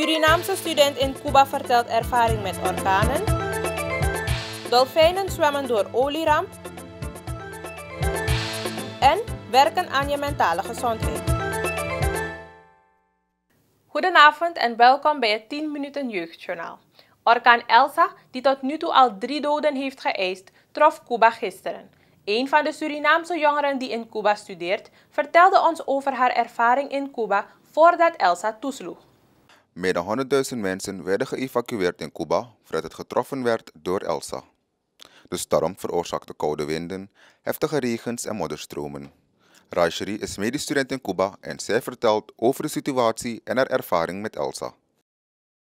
Surinaamse student in Cuba vertelt ervaring met orkanen. Dolfijnen zwemmen door olieramp. En werken aan je mentale gezondheid. Goedenavond en welkom bij het 10 minuten jeugdjournaal. Orkaan Elsa, die tot nu toe al drie doden heeft geëist, trof Cuba gisteren. Een van de Surinaamse jongeren die in Cuba studeert, vertelde ons over haar ervaring in Cuba voordat Elsa toesloeg. Meer dan 100.000 mensen werden geëvacueerd in Cuba voordat het getroffen werd door Elsa. De storm veroorzaakte koude winden, heftige regens en modderstromen. Rajshri is medestudent in Cuba en zij vertelt over de situatie en haar ervaring met Elsa.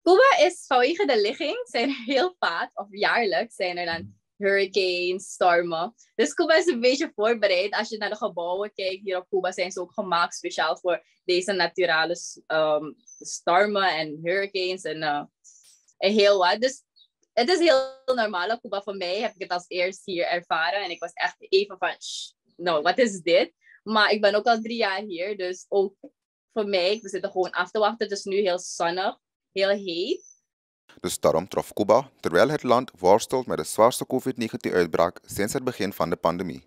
Cuba is vanwege de ligging zijn er heel vaak, of jaarlijks, zijn er dan hurricanes, stormen. Dus Cuba is een beetje voorbereid. Als je naar de gebouwen kijkt hier op Cuba, zijn ze ook gemaakt speciaal voor deze naturale um, stormen en hurricanes en, uh, en heel wat. Dus het is heel normaal op Cuba. Voor mij heb ik het als eerst hier ervaren en ik was echt even van, nou, wat is dit? Maar ik ben ook al drie jaar hier, dus ook voor mij, we zitten gewoon af te wachten. Het is nu heel zonnig, heel heet. De storm trof Cuba terwijl het land worstelt met de zwaarste COVID-19-uitbraak sinds het begin van de pandemie.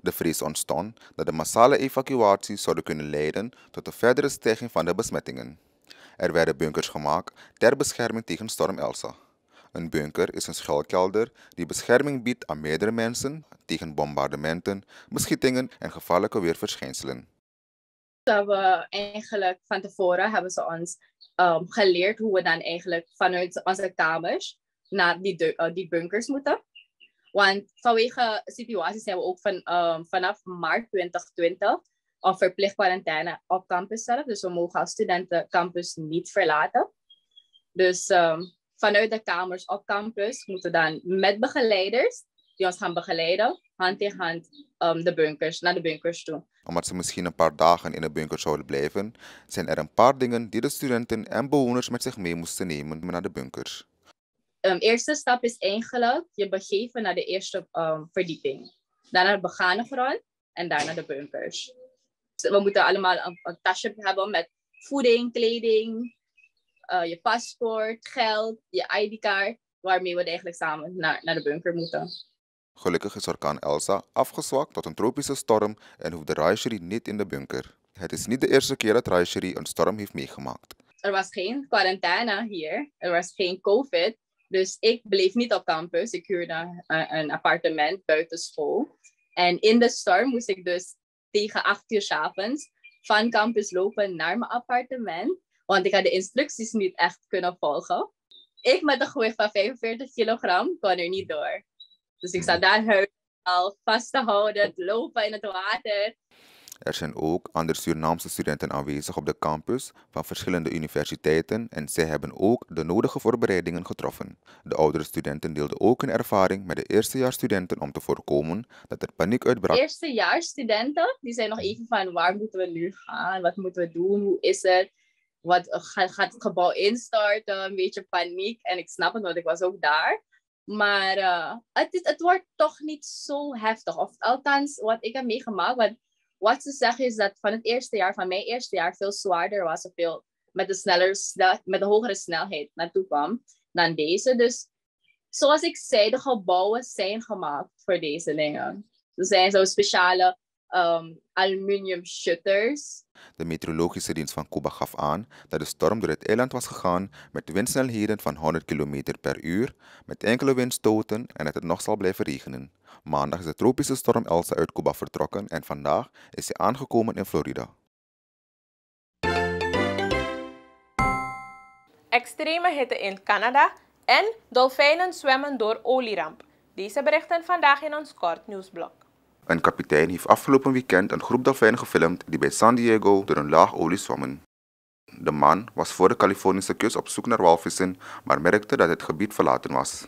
De vrees ontstond dat de massale evacuaties zouden kunnen leiden tot een verdere stijging van de besmettingen. Er werden bunkers gemaakt ter bescherming tegen storm Elsa. Een bunker is een schuilkelder die bescherming biedt aan meerdere mensen tegen bombardementen, beschietingen en gevaarlijke weerverschijnselen. We hebben eigenlijk van tevoren hebben ze ons um, geleerd hoe we dan eigenlijk vanuit onze kamers naar die, uh, die bunkers moeten. Want vanwege situaties zijn we ook van, um, vanaf maart 2020 op verplicht quarantaine op campus zelf. Dus we mogen als studenten campus niet verlaten. Dus um, vanuit de kamers op campus moeten we dan met begeleiders die ons gaan begeleiden, hand in hand um, de bunkers, naar de bunkers toe. Omdat ze misschien een paar dagen in de bunker zouden blijven, zijn er een paar dingen die de studenten en bewoners met zich mee moesten nemen naar de bunkers. Um, eerste stap is eigenlijk je begeven naar de eerste um, verdieping. Daarna de begane grond en daarna de bunkers. We moeten allemaal een, een tasje hebben met voeding, kleding, uh, je paspoort, geld, je ID-kaart, waarmee we eigenlijk samen naar, naar de bunker moeten. Gelukkig is orkaan Elsa afgezwakt tot een tropische storm en hoeft de Rajshri niet in de bunker. Het is niet de eerste keer dat Rajshri een storm heeft meegemaakt. Er was geen quarantaine hier, er was geen COVID, dus ik bleef niet op campus. Ik huurde een, appartement buiten school. En in de storm moest ik dus tegen acht uur s avonds van campus lopen naar mijn appartement, want ik had de instructies niet echt kunnen volgen. Ik met een gewicht van 45 kilogram kon er niet door. Dus ik zat daar al vast te houden, lopen in het water. Er zijn ook andere Surinaamse studenten aanwezig op de campus van verschillende universiteiten en zij hebben ook de nodige voorbereidingen getroffen. De oudere studenten deelden ook hun ervaring met de eerstejaarsstudenten om te voorkomen dat er paniek uitbrak. Eerstejaarsstudenten die zijn nog even van waar moeten we nu gaan, wat moeten we doen, hoe is het, wat gaat het gebouw instarten, een beetje paniek. En ik snap het, want ik was ook daar. Maar uh, het, is, het wordt toch niet zo heftig. Of althans, wat ik heb meegemaakt. Want wat ze zeggen is dat van het eerste jaar, van mijn eerste jaar, veel zwaarder was. Of veel met de, sneller, met de hogere snelheid naartoe kwam dan deze. Dus zoals ik zei, de gebouwen zijn gemaakt voor deze dingen. Er zijn zo speciale um, aluminium shutters. De meteorologische dienst van Cuba gaf aan dat de storm door het eiland was gegaan met windsnelheden van 100 km per uur, met enkele windstoten en dat het nog zal blijven regenen. Maandag is de tropische storm Elsa uit Cuba vertrokken en vandaag is hij aangekomen in Florida. Extreme hitte in Canada en dolfijnen zwemmen door olieramp. Deze berichten vandaag in ons kort nieuwsblok. Een kapitein heeft afgelopen weekend een groep dolfijnen gefilmd die bij San Diego door een laag olie zwommen. De man was voor de Californische kust op zoek naar walvissen, maar merkte dat het gebied verlaten was.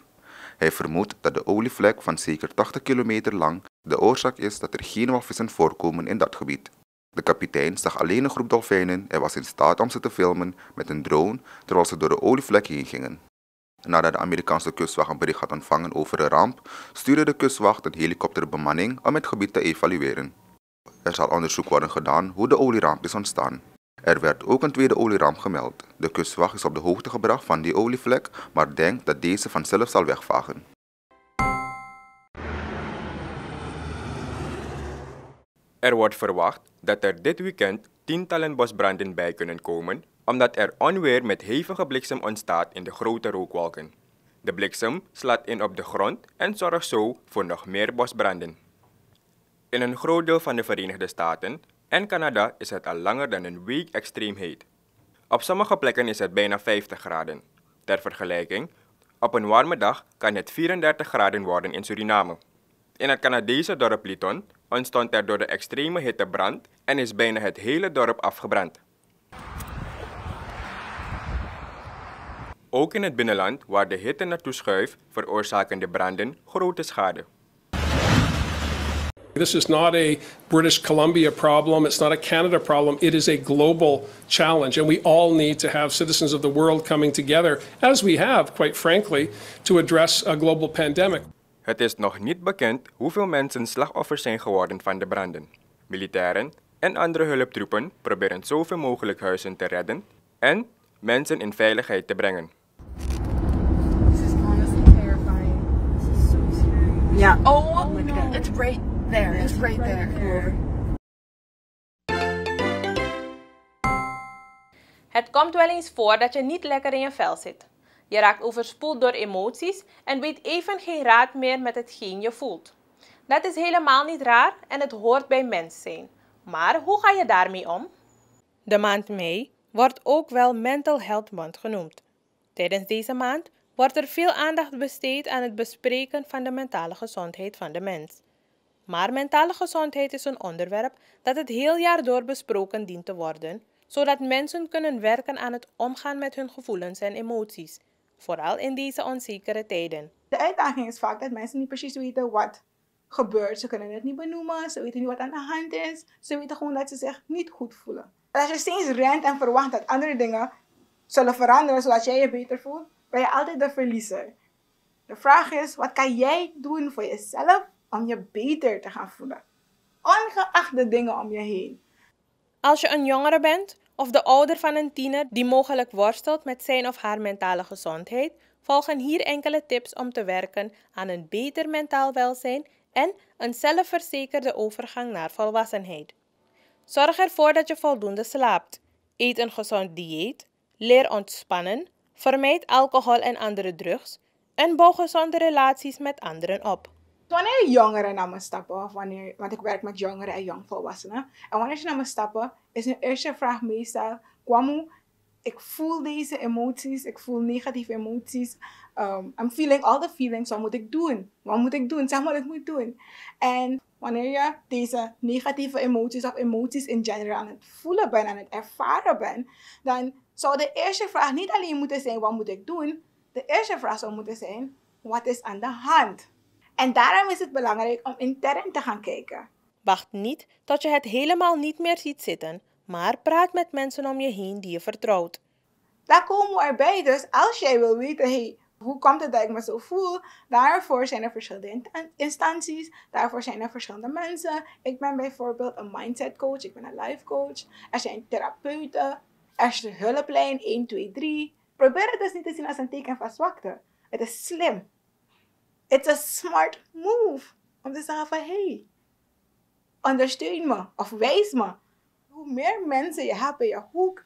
Hij vermoedt dat de olievlek van zeker 80 kilometer lang de oorzaak is dat er geen walvissen voorkomen in dat gebied. De kapitein zag alleen een groep dolfijnen en was in staat om ze te filmen met een drone terwijl ze door de olievlek heen gingen. Nadat de Amerikaanse kustwacht een bericht had ontvangen over de ramp, stuurde de kustwacht een helikopterbemanning om het gebied te evalueren. Er zal onderzoek worden gedaan hoe de olieramp is ontstaan. Er werd ook een tweede olieramp gemeld. De kustwacht is op de hoogte gebracht van die olievlek, maar denkt dat deze vanzelf zal wegvagen. Er wordt verwacht dat er dit weekend tientallen bosbranden bij kunnen komen, omdat er onweer met hevige bliksem ontstaat in de grote rookwolken. De bliksem slaat in op de grond en zorgt zo voor nog meer bosbranden. In een groot deel van de Verenigde Staten en Canada is het al langer dan een week extreem heet. Op sommige plekken is het bijna 50 graden. Ter vergelijking, op een warme dag kan het 34 graden worden in Suriname. In het Canadese dorp Lytton ontstond er door de extreme hitte brand en is bijna het hele dorp afgebrand. Ook in het binnenland, waar de hitte naartoe schuift, veroorzaken de branden grote schade. This is not a British Columbia problem. It's not a Canada problem. It is a global challenge. And we all need to have citizens of the world coming together, as we have, quite frankly, to address a global pandemic. Het is nog niet bekend hoeveel mensen slachtoffers zijn geworden van de branden. Militairen en andere hulptroepen proberen zoveel mogelijk huizen te redden en mensen in veiligheid te brengen. This is honestly terrifying. This is so scary. Yeah. Oh, no. It's right there. It's right there. Het komt wel eens voor dat je niet lekker in je vel zit. Je raakt overspoeld door emoties en weet even geen raad meer met hetgeen je voelt. Dat is helemaal niet raar en het hoort bij mens zijn. Maar hoe ga je daarmee om? De maand mei wordt ook wel Mental Health Month genoemd. Tijdens deze maand wordt er veel aandacht besteed aan het bespreken van de mentale gezondheid van de mens. Maar mentale gezondheid is een onderwerp dat het heel jaar door besproken dient te worden, zodat mensen kunnen werken aan het omgaan met hun gevoelens en emoties, vooral in deze onzekere tijden. De uitdaging is vaak dat mensen niet precies weten wat gebeurt. Ze kunnen het niet benoemen, ze weten niet wat aan de hand is. Ze weten gewoon dat ze zich niet goed voelen. Als je steeds rent en verwacht dat andere dingen zullen veranderen zodat jij je beter voelt, ben je altijd de verliezer. De vraag is, wat kan jij doen voor jezelf om je beter te gaan voelen? Ongeacht de dingen om je heen. Als je een jongere bent of de ouder van een tiener die mogelijk worstelt met zijn of haar mentale gezondheid, volgen hier enkele tips om te werken aan een beter mentaal welzijn en een zelfverzekerde overgang naar volwassenheid. Zorg ervoor dat je voldoende slaapt. Eet een gezond dieet. Leer ontspannen. Vermijd alcohol en andere drugs. En bouw gezonde relaties met anderen op. Wanneer jongeren naar me stappen, wanneer, want ik werk met jongeren en jongvolwassenen. En wanneer ze naar me stappen, is hun eerste vraag meestal: Kwamu, ik voel deze emoties, ik voel negatieve emoties. Um, I'm feeling all the feelings. Wat moet ik doen? Wat moet ik doen? Zeg maar wat ik moet doen. En wanneer je deze negatieve emoties of emoties in general aan het voelen bent, aan het ervaren bent, dan zou de eerste vraag niet alleen moeten zijn: wat moet ik doen? De eerste vraag zou moeten zijn: wat is aan de hand? En daarom is het belangrijk om intern te gaan kijken. Wacht niet tot je het helemaal niet meer ziet zitten, maar praat met mensen om je heen die je vertrouwt. Daar komen we erbij. Dus als jij wil weten, hey, hoe komt het dat ik me zo voel? Daarvoor zijn er verschillende instanties. Daarvoor zijn er verschillende mensen. Ik ben bijvoorbeeld een mindset coach. Ik ben een life coach. Er zijn therapeuten. Er is de hulplijn 1, 2, 3. Probeer het dus niet te zien als een teken van zwakte. Het is slim. It's a smart move. Om te zeggen van, hey, ondersteun me of wijs me. Hoe meer mensen je hebt in je hoek,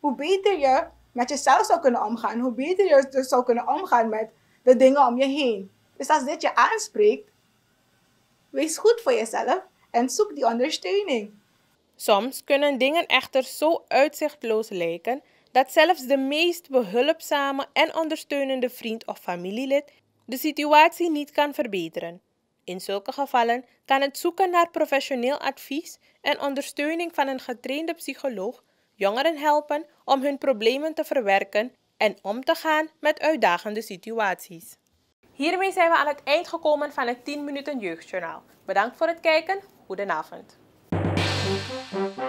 hoe beter je met jezelf zou kunnen omgaan. Hoe beter je dus zou kunnen omgaan met de dingen om je heen. Dus als dit je aanspreekt, wees goed voor jezelf en zoek die ondersteuning. Soms kunnen dingen echter zo uitzichtloos lijken dat zelfs de meest behulpzame en ondersteunende vriend of familielid de situatie niet kan verbeteren. In zulke gevallen kan het zoeken naar professioneel advies en ondersteuning van een getrainde psycholoog jongeren helpen om hun problemen te verwerken en om te gaan met uitdagende situaties. Hiermee zijn we aan het eind gekomen van het 10 minuten jeugdjournaal. Bedankt voor het kijken. Goedenavond. Música